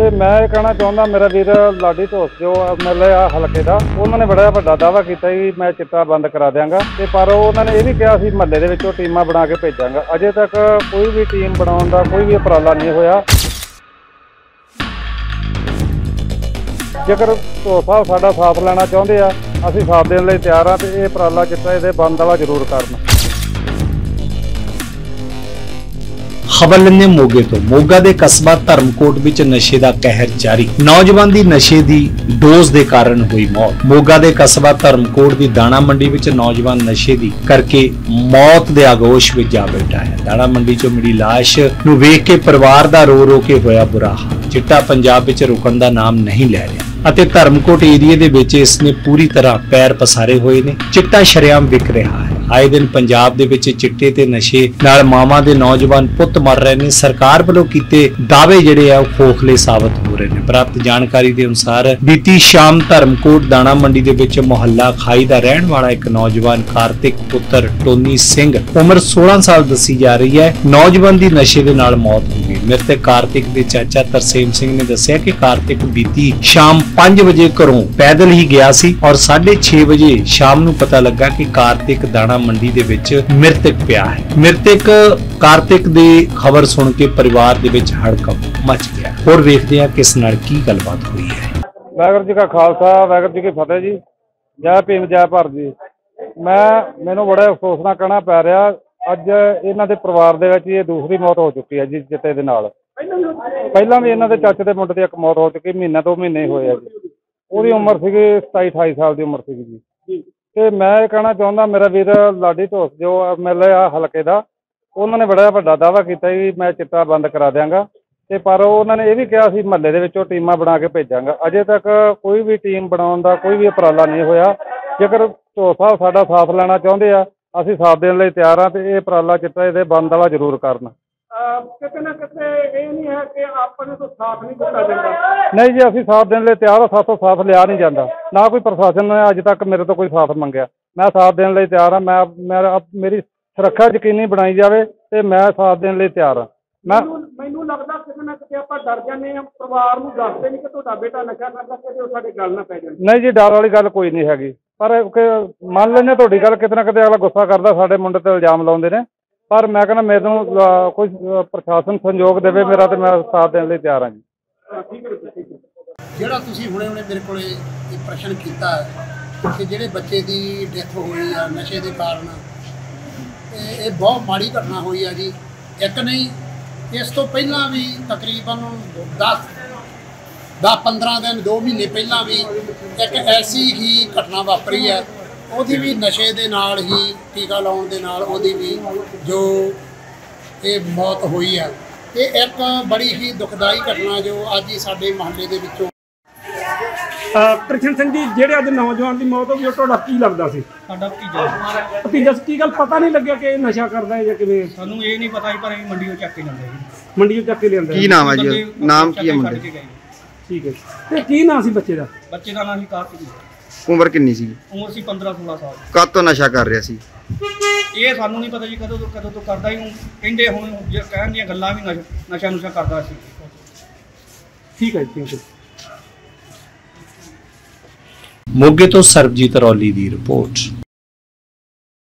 ਤੇ ਮੈਂ ਇਹ ਕਹਿਣਾ ਚਾਹੁੰਦਾ, ਮੇਰਾ ਵੀਰ ਲਾਡੀ ਢੋਸ ਜੋ ਐਮਐਲਏ ਆ ਹਲਕੇ ਦਾ, ਉਹਨਾਂ ਨੇ ਬੜਾ ਵੱਡਾ ਦਾਅਵਾ ਕੀਤਾ ਕਿ ਮੈਂ ਚਿੱਟਾ ਬੰਦ ਕਰਾ ਦਿਆਂਗਾ। ਤੇ ਪਰ ਉਹਨਾਂ ਨੇ ਇਹ ਵੀ ਕਿਹਾ ਸੀ, ਮਹੱਲੇ ਦੇ ਵਿੱਚੋਂ ਟੀਮਾਂ ਬਣਾ ਕੇ ਭੇਜਾਂਗਾ। ਅਜੇ ਤੱਕ ਕੋਈ ਵੀ ਟੀਮ ਬਣਾਉਣ ਦਾ ਕੋਈ ਵੀ ਉਪਰਾਲਾ ਨਹੀਂ ਹੋਇਆ। ਜੇਕਰ ਢੋਸ ਸਾਹਿਬ ਸਾਡਾ ਸਾਥ ਲੈਣਾ ਚਾਹੁੰਦੇ ਆ, ਅਸੀਂ ਸਾਥ ਦੇਣ ਲਈ ਤਿਆਰ ਆ ਤੇ ਇਹ ਉਪਰਾਲਾ ਚਿੱਟਾ ਇਹਦੇ ਬੰਦ ਵਾਲਾ ਜ਼ਰੂਰ ਕਰਨ। ਖਬਰ ਲੈਂਦੇ ਮੋਗੇ ਤੋਂ, ਮੋਗਾ ਦੇ ਕਸਬਾ ਧਰਮਕੋਟ ਵਿੱਚ ਨਸ਼ੇ ਦਾ ਕਹਿਰ ਜਾਰੀ। ਨੌਜਵਾਨ ਦੀ ਨਸ਼ੇ ਦੀ ਡੋਜ਼ ਦੇ ਕਾਰਨ ਹੋਈ ਮੌਤ। ਮੋਗਾ ਦੇ ਕਸਬਾ ਧਰਮਕੋਟ ਦੀ ਦਾਣਾ ਮੰਡੀ ਵਿੱਚ ਨੌਜਵਾਨ ਨਸ਼ੇ ਦੀ ਕਰਕੇ ਮੌਤ ਦੇ ਆਗੋਸ਼ ਵਿੱਚ ਜਾ ਬੈਠਾ ਹੈ। ਦਾਣਾ ਮੰਡੀ 'ਚੋਂ ਮਿਲੀ ਲਾਸ਼ ਨੂੰ ਵੇਖ ਕੇ ਪਰਿਵਾਰ ਦਾ ਰੋ ਰੋ ਕੇ ਹੋਇਆ ਬੁਰਾ ਹਾਲ। ਚਿੱਟਾ ਪੰਜਾਬ ਵਿੱਚ ਰੁਕਣ ਦਾ ਨਾਮ ਨਹੀਂ ਲੈ ਰਿਹਾ। ਅਤੇ ਧਰਮਕੋਟ ਏਰੀਏ ਦੇ ਵਿੱਚ ਇਸ ਨੇ ਪੂਰੀ ਤਰ੍ਹਾਂ ਪੈਰ ਪਸਾਰੇ ਹੋਏ ਨੇ। ਚਿੱਟਾ ਸ਼ਰੇਆਮ ਵਿਕ ਰਿਹਾ ਹੈ। ਆਏ ਦਿਨ ਪੰਜਾਬ ਦੇ ਵਿੱਚ ਚਿੱਟੇ ਤੇ ਨਸ਼ੇ ਨਾਲ ਮਾਵਾਂ ਦੇ ਨੌਜਵਾਨ ਪੁੱਤ ਮਰ ਰਹੇ ਨੇ। ਸਰਕਾਰ ਵੱਲੋਂ ਕੀਤੇ ਦਾਅਵੇ ਜਿਹੜੇ ਆ, ਉਹ ਖੋਖਲੇ ਸਾਬਤ ਹੋ ਰਹੇ ਨੇ। ਪ੍ਰਾਪਤ ਜਾਣਕਾਰੀ ਦੇ ਅਨੁਸਾਰ ਬੀਤੀ ਸ਼ਾਮ ਧਰਮਕੋਟ ਦਾਣਾ ਮੰਡੀ ਦੇ ਵਿੱਚ ਮੁਹੱਲਾ ਖਾਈ ਦਾ ਰਹਿਣ ਵਾਲਾ ਇੱਕ ਨੌਜਵਾਨ ਕਾਰਤਿਕ ਪੁੱਤਰ ਟੋਨੀ ਸਿੰਘ ਉਮਰ 16 ਸਾਲ ਦੱਸੀ ਜਾ ਰਹੀ ਹੈ। ਨੌਜਵਾਨ ਦੀ ਨਸ਼ੇ ਦੇ ਨਾਲ ਮੌਤ ਹੋ ਮ੍ਰਿਤਕ ਕਾਰਤਿਕ ਦੇ ਚਾਚਾ ਤਰਸੇਮ ਸਿੰਘ ਨੇ ਦੱਸਿਆ ਕਿ ਕਾਰਤਿਕ ਬੀਤੀ ਸ਼ਾਮ 5 ਵਜੇ ਘਰੋਂ ਪੈਦਲ ਹੀ ਗਿਆ ਸੀ ਔਰ 6:30 ਵਜੇ ਸ਼ਾਮ ਨੂੰ ਪਤਾ ਲੱਗਾ ਕਿ ਕਾਰਤਿਕ ਦਾਣਾ ਮੰਡੀ ਦੇ ਵਿੱਚ ਮ੍ਰਿਤਕ ਪਿਆ ਹੈ। ਮ੍ਰਿਤਕ ਕਾਰਤਿਕ ਦੀ ਖਬਰ ਸੁਣ ਕੇ ਪਰਿਵਾਰ ਦੇ ਵਿੱਚ ਹੜਕੰਪ ਮਚ ਗਿਆ ਹੋਰ ਵੇਖਦੇ ਹਾਂ ਕਿਸ ਨਾਲ ਕੀ ਗੱਲਬਾਤ ਹੋਈ ਹੈ। ਵਾਹਿਗੁਰੂ ਜੀ ਕਾ ਖਾਲਸਾ, ਵਾਹਿਗੁਰੂ ਜੀ ਕੀ ਫਤਿਹ ਜੀ। ਜੈ ਭੀਮ, ਜੈ ਭਾਰਤ ਜੀ। ਮੈਂ, ਮੈਨੂੰ ਬੜਾ ਅਫਸੋਸ ਨਾਲ ਕਹਿਣਾ ਪੈ ਰਿਹਾ ਅੱਜ ਇਹਨਾਂ ਦੇ ਪਰਿਵਾਰ ਦੇ ਵਿੱਚ ਇਹ ਦੂਸਰੀ ਮੌਤ ਹੋ ਚੁੱਕੀ ਹੈ ਜੀ ਚਿੱਟੇ ਦੇ ਨਾਲ। ਪਹਿਲਾਂ ਵੀ ਇਹਨਾਂ ਦੇ ਚਾਚੇ ਦੇ ਮੁੰਡੇ ਦੀ ਇੱਕ ਮੌਤ ਹੋ ਚੁੱਕੀ ਮਹੀਨਾ ਦੋ ਮਹੀਨੇ ਹੋਏ ਆ ਜੀ। ਉਹਦੀ ਉਮਰ ਸੀਗੀ 27 28 ਸਾਲ ਦੀ ਉਮਰ ਸੀਗੀ ਜੀ। ਤੇ ਮੈਂ ਇਹ ਕਹਿਣਾ ਚਾਹੁੰਦਾ ਮੇਰਾ ਵੀਰ ਲਾਡੀ ਢੋਸ ਜੋ ਐਮਐਲਏ ਆ ਹਲਕੇ ਦਾ ਉਹਨਾਂ ਨੇ ਬੜਾ ਵੱਡਾ ਦਾਅਵਾ ਕੀਤਾ ਕਿ ਮੈਂ ਚਿੱਟਾ ਬੰਦ ਕਰਾ ਦਿਆਂਗਾ। ਤੇ ਪਰ ਉਹਨਾਂ ਨੇ ਇਹ ਵੀ ਕਿਹਾ ਸੀ ਮਹੱਲੇ ਦੇ ਵਿੱਚੋਂ ਟੀਮਾਂ ਬਣਾ ਕੇ ਭੇਜਾਂਗਾ। ਅਜੇ ਤੱਕ ਕੋਈ ਵੀ ਟੀਮ ਬਣਾਉਣ ਦਾ ਕੋਈ ਵੀ ਉਪਰਾਲਾ ਨਹੀਂ ਹੋਇਆ। ਜੇਕਰ ਢੋਸ ਸਾਹਿਬ ਸਾਡਾ ਸਾਥ ਲੈਣਾ ਚਾਹੁੰਦੇ ਆ ਅਸੀਂ ਸਾਥ ਦੇਣ ਲਈ ਤਿਆਰ ਆ ਤੇ ਇਹ ਉਪਰਾਲਾ ਚਿੱਟਾ ਇਹਦੇ ਬੰਦ ਵਾਲਾ ਜ਼ਰੂਰ ਕਰਨ। ਅਹ ਕਿਤੇ ਨਾ ਕਿਤੇ ਇਹ ਨਹੀਂ ਹੈ ਕਿ ਆਪਾਂ ਨੂੰ ਤਾਂ ਸਾਥ ਨਹੀਂ ਦਿੱਤਾ ਜਾਂਦਾ। ਨਹੀਂ ਜੀ ਅਸੀਂ ਸਾਥ ਦੇਣ ਲਈ ਤਿਆਰ ਆ ਸਾਥੋਂ ਸਾਥ ਲਿਆ ਨਹੀਂ ਜਾਂਦਾ। ਨਾ ਕੋਈ ਪ੍ਰਸ਼ਾਸਨ ਨੇ ਅੱਜ ਤੱਕ ਮੇਰੇ ਤੋਂ ਕੋਈ ਸਾਥ ਮੰਗਿਆ। ਮੈਂ ਸਾਥ ਦੇਣ ਲਈ ਤਿਆਰ ਆ ਮੈਂ ਮੇਰਾ ਮੇਰੀ ਸੁਰੱਖਿਆ ਯਕੀਨੀ ਬਣਾਈ ਜਾਵੇ ਤੇ ਮੈਂ ਸਾਥ ਦੇਣ ਲਈ ਤਿਆਰ ਆ ਮੈਂ ਮੈਨੂੰ ਮੈਨੂੰ ਲੱਗਦਾ ਕਿਤੇ ਨਾ ਕਿਤੇ ਆਪਾਂ ਡਰ ਜਾਂਦੇ ਆ ਪਰਿਵਾਰ ਨੂੰ ਦੱਸਦੇ ਨਹੀਂ ਕਿ ਤੁਹਾਡਾ ਬੇਟਾ ਨਸ਼ਾ ਕਰਦਾ ਕਿਤੇ ਉਹ ਸਾਡੇ ਗੱਲ ਨਾ ਪੈ ਜਾਣ ਨਹੀਂ ਜੀ ਡਰ ਵਾਲੀ ਗੱਲ ਕੋਈ ਨਹੀਂ ਹੈਗੀ। ਪਰ ਕਿ ਮੰਨ ਲੈਂਦੇ ਤੁਹਾਡੀ ਗੱਲ ਕਿਤੇ ਨਾ ਕਿਤੇ ਅਗਲਾ ਗੁੱਸਾ ਕਰਦਾ ਸਾਡੇ ਮੁੰਡੇ ਤੇ ਇਲਜ਼ਾਮ ਲਾਉਂਦੇ ਨੇ। ਪਰ ਮੈਂ ਕਹਿੰਦਾ ਮੈਨੂੰ ਅਹ, ਕੋਈ ਅਹ, ਪ੍ਰਸ਼ਾਸਨ ਸੰਯੋਗ ਦੇਵੇ ਮੇਰਾ ਤੇ ਮੈਂ ਸਾਥ ਦੇਣ ਲਈ ਤਿਆਰ ਹਾਂ ਜੀ। ਜਿਹੜਾ ਤੁਸੀਂ ਹੁਣੇ ਹੁਣੇ ਮੇਰੇ ਕੋਲੇ ਇਹ ਪ੍ਰਸ਼ਨ ਕੀਤਾ ਹੈ ਕਿ ਜਿਹੜੇ ਬੱਚੇ ਦੀ ਡੈਥ ਹੋਈ ਆ ਨਸ਼ੇ ਦੇ ਕਾਰਨ ਇਹ ਇਹ ਬਹੁਤ ਮਾੜੀ ਘਟਨਾ ਹੋਈ ਆ ਜੀ। ਇੱਕ ਨਹੀਂ ਇਸ ਤੋਂ ਪਹਿਲਾਂ ਵੀ ਤਕਰੀਬਨ 10 10 15 ਦਿਨ 2 ਮਹੀਨੇ ਪਹਿਲਾਂ ਵੀ ਇੱਕ ਐਸੀ ਹੀ ਘਟਨਾ ਵਾਪਰੀ ਹੈ। ਉਹਦੀ ਵੀ ਨਸ਼ੇ ਦੇ ਨਾਲ ਹੀ ਟੀਕਾ ਲਾਉਣ ਦੇ ਨਾਲ ਉਹਦੀ ਵੀ ਜੋ ਇਹ ਮੌਤ ਹੋਈ ਹੈ। ਇਹ ਇੱਕ ਬੜੀ ਹੀ ਦੁਖਦਾਈ ਘਟਨਾ ਜੋ ਅੱਜ ਹੀ ਸਾਡੇ ਮਹੱਲੇ ਦੇ ਵਿੱਚੋਂ ਕ੍ਰਿਸ਼ਨ ਸਿੰਘ ਜੀ ਜਿਹੜੇ ਅੱਜ ਨੌਜਵਾਨ ਦੀ ਮੌਤ ਹੋ ਗਈ ਉਹ ਤੁਹਾਡਾ ਕੀ ਲੱਗਦਾ ਸੀ? ਸਾਡਾ ਭਤੀਜਾ। ਭਤੀਜਾ ਸੀ, ਕੀ ਗੱਲ ਪਤਾ ਨਹੀਂ ਲੱਗਿਆ ਕਿ ਇਹ ਨਸ਼ਾ ਕਰਦਾ ਹੈ ਜਾਂ ਕਿਵੇਂ? ਸਾਨੂੰ ਇਹ ਨਹੀਂ ਪਤਾ ਸੀ ਪਰ ਅਸੀਂ ਮੰਡੀੋਂ ਚੱਕ ਕੇ ਜਾਂਦੇ ਸੀ ਮੰਡੀ ਚੱਕ ਕੇ ਲਿਆਂਦਾ ਕੀ ਨਾਮ ਹੈ ਜੀ? ਨਾਮ ਕੀ ਹੈ ਮੁੰਡੇ। ਠੀਕ ਹੈ ਜੀ। ਤੇ ਕੀ ਨਾਂ ਸੀ ਬੱਚੇ ਦਾ? ਬੱਚੇ ਦਾ ਨਾਮ ਸੀ ਕਾਰਤਿਕ ਉਮਰ ਕਿੰਨੀ ਸੀ ਉਮਰ ਸੀ 15 16 ਸਾਲ ਕਦ ਤੋਂ ਨਸ਼ਾ ਕਰ ਰਿਹਾ ਸੀ? ਇਹ ਸਾਨੂੰ ਨਹੀਂ ਪਤਾ ਜੀ ਕਦੋਂ ਤੋਂ ਕਦੋਂ ਤੋਂ ਕਰਦਾ ਹੀ ਹੁਣ ਕਹਿੰਦੇ ਹੁਣ ਜੇ ਕਹਿਣ ਦੀਆਂ ਗੱਲਾਂ ਵੀ ਨਸ਼ਾ ਨਸ਼ਾ ਨੁਸ਼ਾ ਕਰਦਾ ਸੀ। ਠੀਕ ਹੈ ਜੀ ਥੈਂਕ ਯੂ ਮੋਗੇ ਤੋਂ ਸਰਬਜੀਤ ਰੌਲੀ ਦੀ ਰਿਪੋਰਟ।